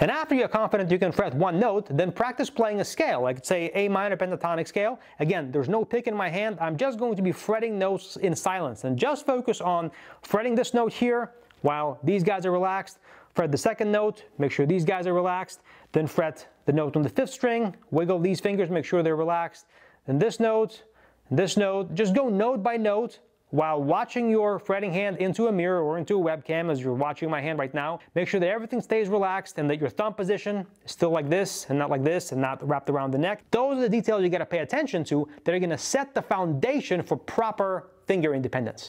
And after you're confident you can fret one note, then practice playing a scale, like say A minor pentatonic scale. Again, there's no pick in my hand. I'm just going to be fretting notes in silence and just focus on fretting this note here while these guys are relaxed. Fret the second note, make sure these guys are relaxed. Then fret the note on the fifth string, wiggle these fingers, make sure they're relaxed. Then this note, this note, just go note by note while watching your fretting hand into a mirror or into a webcam as you're watching my hand right now, make sure that everything stays relaxed and that your thumb position is still like this and not like this and not wrapped around the neck. Those are the details you gotta pay attention to that are gonna set the foundation for proper finger independence.